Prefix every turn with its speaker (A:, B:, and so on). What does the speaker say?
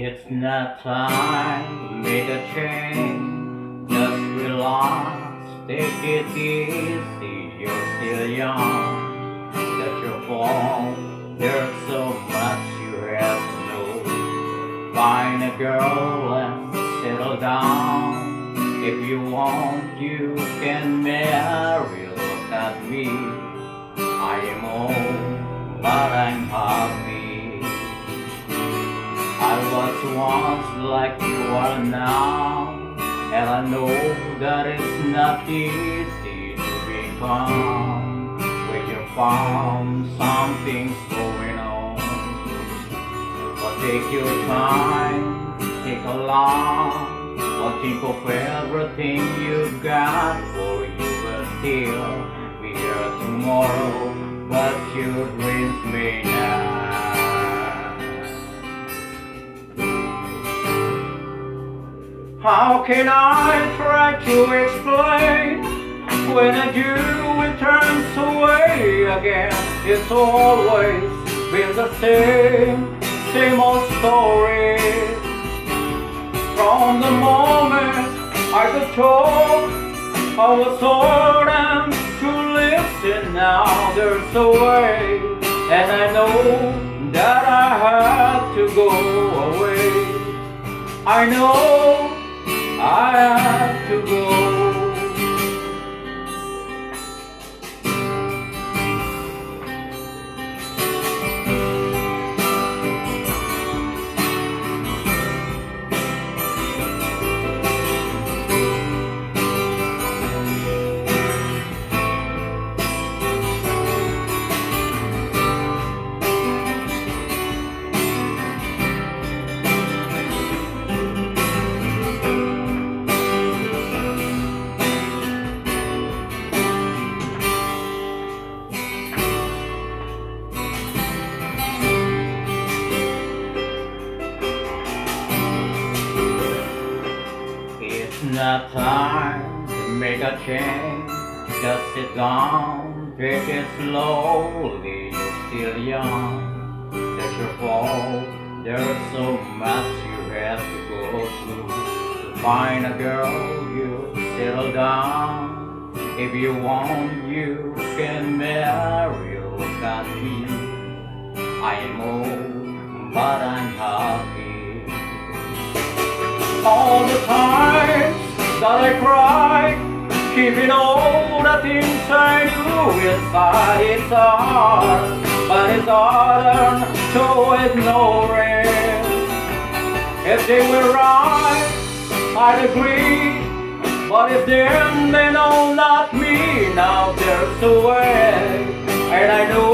A: It's not time to make a change. Just relax, take it easy. You're still young. That's your fault. There's so much you have to know. Find a girl and settle down. If you want, you can marry. Was once like you are now, and I know that it's not easy to become when you found something's going on. But take your time, take a long, but think of everything you've got, for you will still be here tomorrow, but your dreams may not. How can I try to explain when I do it turns away again? It's always been the same, same old story. From the moment I could talk, I was ordered to listen. Now there's a way, and I know that I have to go away. I know I have to go. Not time to make a change. Just sit down, take it slowly. You're still young. That's your fault. There's so much you have to go through. To find a girl, you settle down. If you want, you can marry. Look at me. I am old, but I'm happy all the times that I cry, keeping all the things I do inside. It's hard, but it's harder to ignore it. If they were right, I'd agree. But if them, they know not me. Now there's a way, and I know,